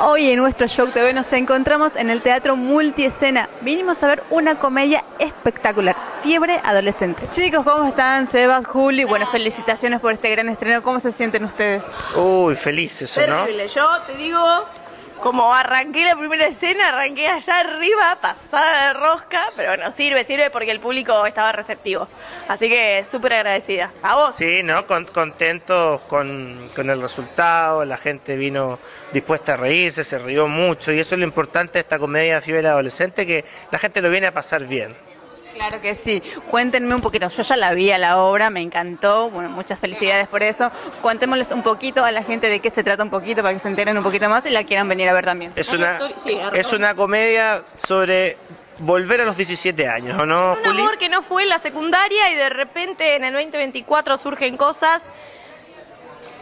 Hoy en nuestro Show TV nos encontramos en el Teatro Multiescena. Vinimos a ver una comedia espectacular, Fiebre Adolescente. Chicos, ¿cómo están? Sebas, Juli, bueno, felicitaciones por este gran estreno. ¿Cómo se sienten ustedes? Uy, felices, ¿o ¿no? Terrible. Yo te digo, como arranqué la primera escena, arranqué allá arriba, pasada de rosca, pero bueno, sirve, sirve porque el público estaba receptivo. Así que súper agradecida. A vos. Sí, ¿no? Con- contentos con, con el resultado, la gente vino dispuesta a reírse, se rió mucho y eso es lo importante de esta comedia Fiebre Adolescente, que la gente lo viene a pasar bien. Claro que sí. Cuéntenme un poquito. Yo ya la vi a la obra, me encantó. Bueno, muchas felicidades por eso. Cuéntenmosles un poquito a la gente de qué se trata un poquito para que se enteren un poquito más y la quieran venir a ver también. Es una, sí, es una comedia sobre volver a los 17 años, ¿o no, Un Juli? amor que no fue en la secundaria y de repente en el 2024 surgen cosas,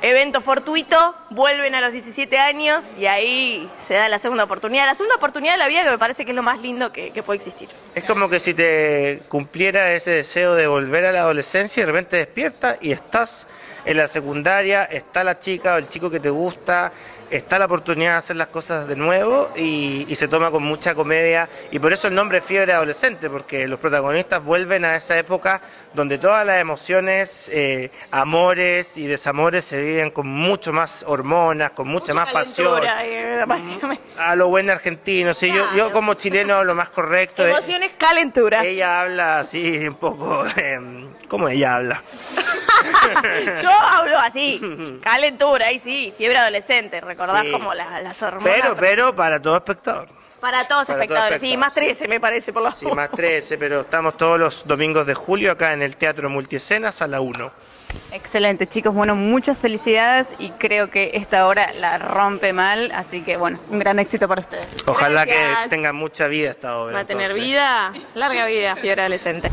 evento fortuito, vuelven a los 17 años y ahí se da la segunda oportunidad. La segunda oportunidad de la vida que me parece que es lo más lindo que, puede existir. Es como que si te cumpliera ese deseo de volver a la adolescencia y de repente despiertas y estás en la secundaria, está la chica o el chico que te gusta, está la oportunidad de hacer las cosas de nuevo y, y se toma con mucha comedia y por eso el nombre es Fiebre Adolescente, porque los protagonistas vuelven a esa época donde todas las emociones, eh, amores y desamores se viven con mucho más hormonas, con mucha, más pasión. eh, básicamente. A lo buen argentino, sí, yo, yo como chileno lo más correcto es- Emociones calentura. ella habla así un poco, eh, ¿cómo ella habla? Yo hablo así, calentura, ahí sí, fiebre adolescente, recordás Sí. como la- las hormonas. Pero, pero para todo espectador. para todos para espectadores, sí, más espectadores. 13 me parece por la Sí, más 13, pero estamos todos los domingos de julio acá en el Teatro Multiescenas a la 1. Excelente, chicos. Bueno, muchas felicidades y creo que esta hora la rompe mal. Así que, bueno, un gran éxito para ustedes. Ojalá Gracias. que tenga mucha vida esta obra. Va a tener entonces. vida, larga vida, fiebre adolescente.